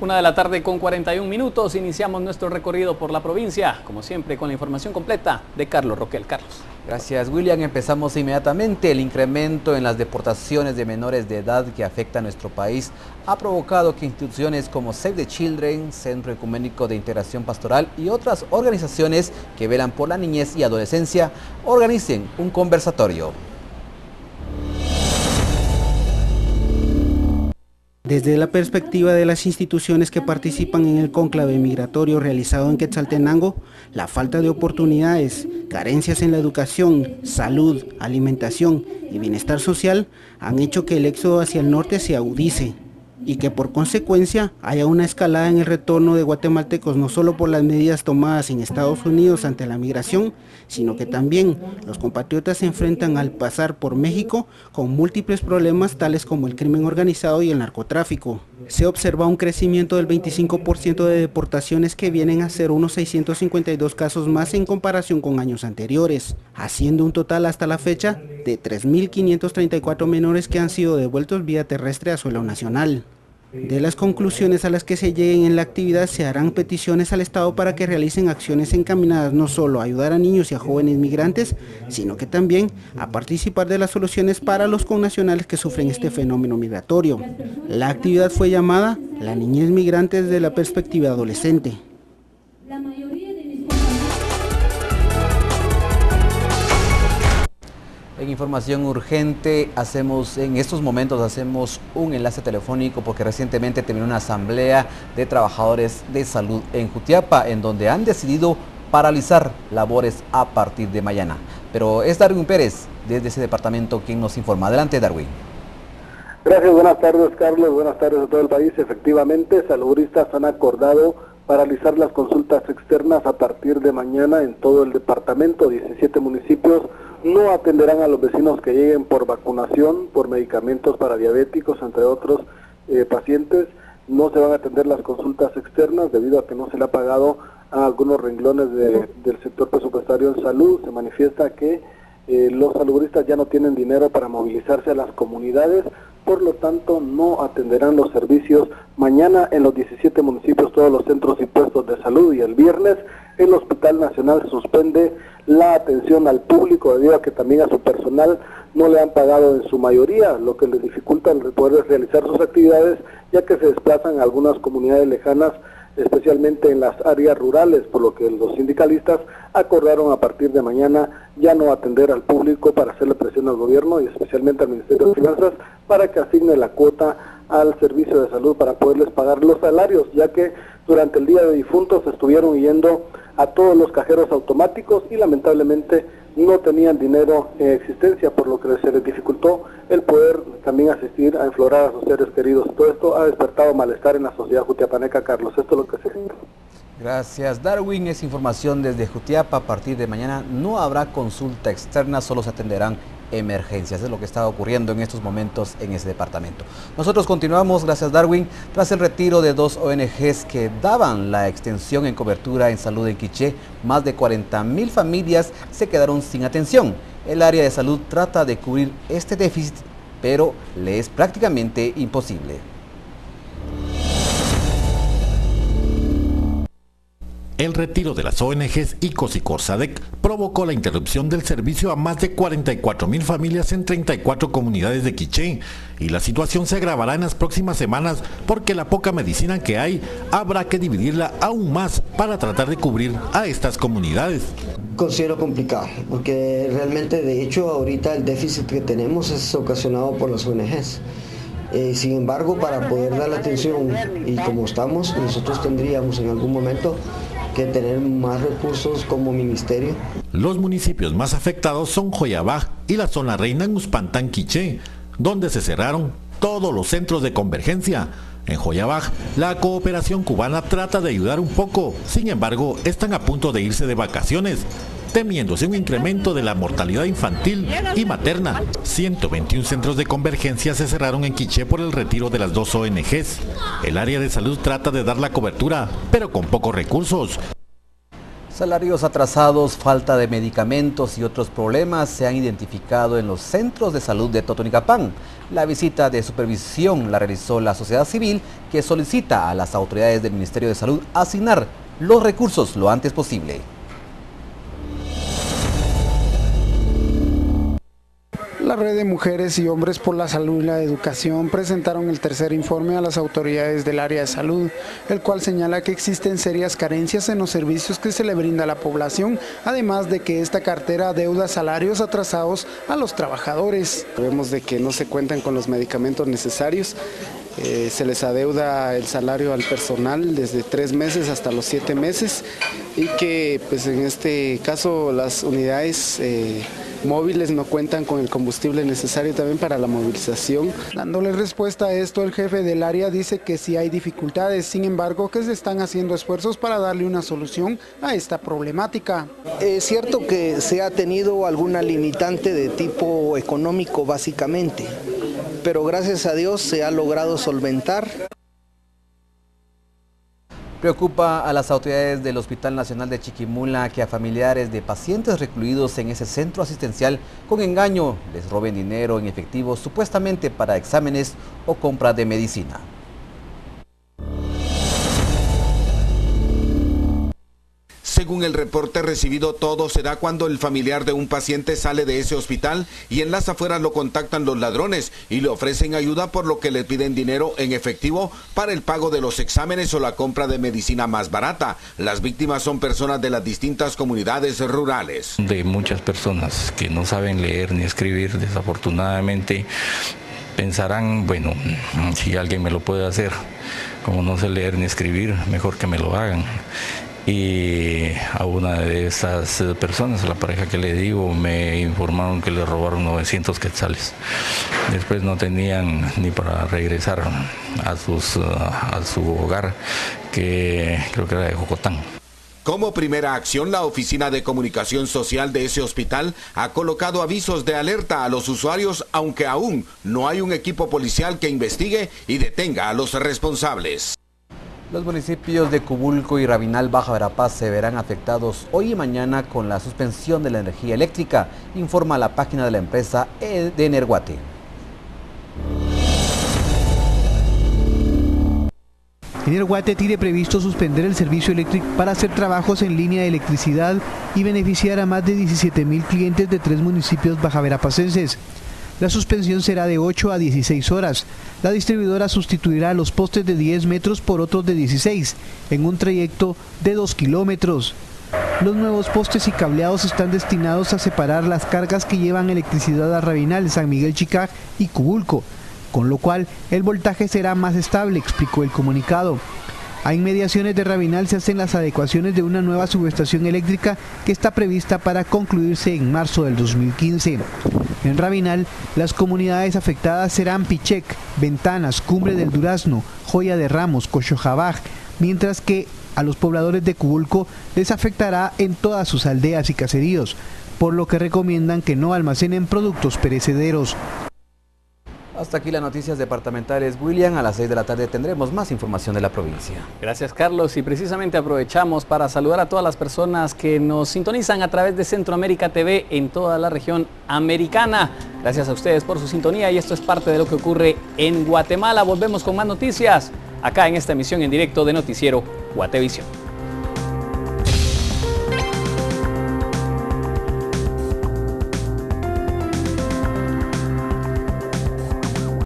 Una de la tarde con 41 minutos, iniciamos nuestro recorrido por la provincia, como siempre con la información completa de Carlos Roquel. Carlos. Gracias William, empezamos inmediatamente. El incremento en las deportaciones de menores de edad que afecta a nuestro país ha provocado que instituciones como Save the Children, Centro Ecuménico de Integración Pastoral y otras organizaciones que velan por la niñez y adolescencia organicen un conversatorio. Desde la perspectiva de las instituciones que participan en el cónclave migratorio realizado en Quetzaltenango, la falta de oportunidades, carencias en la educación, salud, alimentación y bienestar social han hecho que el éxodo hacia el norte se agudice y que por consecuencia haya una escalada en el retorno de guatemaltecos no solo por las medidas tomadas en Estados Unidos ante la migración, sino que también los compatriotas se enfrentan al pasar por México con múltiples problemas tales como el crimen organizado y el narcotráfico. Se observa un crecimiento del 25% de deportaciones que vienen a ser unos 652 casos más en comparación con años anteriores, haciendo un total hasta la fecha de 3.534 menores que han sido devueltos vía terrestre a suelo nacional. De las conclusiones a las que se lleguen en la actividad se harán peticiones al Estado para que realicen acciones encaminadas no solo a ayudar a niños y a jóvenes migrantes, sino que también a participar de las soluciones para los connacionales que sufren este fenómeno migratorio. La actividad fue llamada La niñez migrante desde la perspectiva adolescente. En información urgente, hacemos en estos momentos hacemos un enlace telefónico porque recientemente terminó una asamblea de trabajadores de salud en Jutiapa en donde han decidido paralizar labores a partir de mañana. Pero es Darwin Pérez desde ese departamento quien nos informa. Adelante Darwin. Gracias, buenas tardes Carlos, buenas tardes a todo el país. Efectivamente, saludistas han acordado paralizar las consultas externas a partir de mañana en todo el departamento, 17 municipios no atenderán a los vecinos que lleguen por vacunación, por medicamentos para diabéticos, entre otros eh, pacientes. No se van a atender las consultas externas debido a que no se le ha pagado a algunos renglones del sector presupuestario en salud. Se manifiesta que eh, los saludistas ya no tienen dinero para movilizarse a las comunidades, por lo tanto no atenderán los servicios mañana en los 17 municipios, todos los centros y puestos de salud y el viernes el Hospital Nacional suspende la atención al público debido a que también a su personal no le han pagado en su mayoría, lo que les dificulta el poder realizar sus actividades ya que se desplazan a algunas comunidades lejanas especialmente en las áreas rurales, por lo que los sindicalistas acordaron a partir de mañana ya no atender al público para hacerle presión al gobierno y especialmente al Ministerio de Finanzas para que asigne la cuota al servicio de salud para poderles pagar los salarios, ya que durante el Día de Difuntos estuvieron yendo a todos los cajeros automáticos y lamentablemente no tenían dinero en existencia, por lo que se les dificultó el poder también asistir a enflorar a sus seres queridos. Todo esto ha despertado malestar en la sociedad jutiapaneca, Carlos. Esto es lo que se Gracias, Darwin. Es información desde Jutiapa. A partir de mañana no habrá consulta externa, solo se atenderán emergencias. Es lo que está ocurriendo en estos momentos en ese departamento. Nosotros continuamos, gracias Darwin, tras el retiro de dos ONGs que daban la extensión en cobertura en salud en Quiché, más de 40 mil familias se quedaron sin atención. El área de salud trata de cubrir este déficit, pero le es prácticamente imposible. El retiro de las ONGs ICOS y CORSADEC provocó la interrupción del servicio a más de 44 mil familias en 34 comunidades de Quiché y la situación se agravará en las próximas semanas porque la poca medicina que hay habrá que dividirla aún más para tratar de cubrir a estas comunidades. Considero complicado porque realmente de hecho ahorita el déficit que tenemos es ocasionado por las ONGs. Eh, sin embargo, para poder dar la atención y como estamos, nosotros tendríamos en algún momento que tener más recursos como ministerio. Los municipios más afectados son Joyabaj y la zona reina en Uspantán, donde se cerraron todos los centros de convergencia. En Joyabaj, la cooperación cubana trata de ayudar un poco, sin embargo, están a punto de irse de vacaciones temiéndose un incremento de la mortalidad infantil y materna. 121 centros de convergencia se cerraron en Quiché por el retiro de las dos ONGs. El área de salud trata de dar la cobertura, pero con pocos recursos. Salarios atrasados, falta de medicamentos y otros problemas se han identificado en los centros de salud de Totonicapán. La visita de supervisión la realizó la sociedad civil que solicita a las autoridades del Ministerio de Salud asignar los recursos lo antes posible. La red de mujeres y hombres por la salud y la educación presentaron el tercer informe a las autoridades del área de salud, el cual señala que existen serias carencias en los servicios que se le brinda a la población, además de que esta cartera deuda salarios atrasados a los trabajadores. Vemos de que no se cuentan con los medicamentos necesarios, eh, se les adeuda el salario al personal desde tres meses hasta los siete meses y que pues en este caso las unidades eh, móviles no cuentan con el combustible necesario también para la movilización. Dándole respuesta a esto, el jefe del área dice que sí hay dificultades, sin embargo que se están haciendo esfuerzos para darle una solución a esta problemática. Es cierto que se ha tenido alguna limitante de tipo económico básicamente, pero gracias a Dios se ha logrado solventar. Preocupa a las autoridades del Hospital Nacional de Chiquimula que a familiares de pacientes recluidos en ese centro asistencial con engaño les roben dinero en efectivo supuestamente para exámenes o compra de medicina. Según el reporte recibido, todo se da cuando el familiar de un paciente sale de ese hospital y en las afueras lo contactan los ladrones y le ofrecen ayuda por lo que le piden dinero en efectivo para el pago de los exámenes o la compra de medicina más barata. Las víctimas son personas de las distintas comunidades rurales. De muchas personas que no saben leer ni escribir, desafortunadamente pensarán, bueno, si alguien me lo puede hacer, como no sé leer ni escribir, mejor que me lo hagan y a una de esas personas, a la pareja que le digo, me informaron que le robaron 900 quetzales. Después no tenían ni para regresar a, sus, a su hogar, que creo que era de Jocotán. Como primera acción, la Oficina de Comunicación Social de ese hospital ha colocado avisos de alerta a los usuarios, aunque aún no hay un equipo policial que investigue y detenga a los responsables. Los municipios de Cubulco y Rabinal Baja Verapaz se verán afectados hoy y mañana con la suspensión de la energía eléctrica, informa la página de la empresa de Energuate. Energuate tiene previsto suspender el servicio eléctrico para hacer trabajos en línea de electricidad y beneficiar a más de 17 mil clientes de tres municipios bajaverapacenses. La suspensión será de 8 a 16 horas. La distribuidora sustituirá los postes de 10 metros por otros de 16 en un trayecto de 2 kilómetros. Los nuevos postes y cableados están destinados a separar las cargas que llevan electricidad a Rabinal, San Miguel Chicá y Cubulco, con lo cual el voltaje será más estable, explicó el comunicado. A inmediaciones de Rabinal se hacen las adecuaciones de una nueva subestación eléctrica que está prevista para concluirse en marzo del 2015. En Rabinal, las comunidades afectadas serán Pichec, Ventanas, Cumbre del Durazno, Joya de Ramos, Cochojabaj, mientras que a los pobladores de Cubulco les afectará en todas sus aldeas y caseríos, por lo que recomiendan que no almacenen productos perecederos. Hasta aquí las noticias departamentales. William, a las 6 de la tarde tendremos más información de la provincia. Gracias, Carlos. Y precisamente aprovechamos para saludar a todas las personas que nos sintonizan a través de Centroamérica TV en toda la región americana. Gracias a ustedes por su sintonía y esto es parte de lo que ocurre en Guatemala. Volvemos con más noticias acá en esta emisión en directo de Noticiero Guatevisión.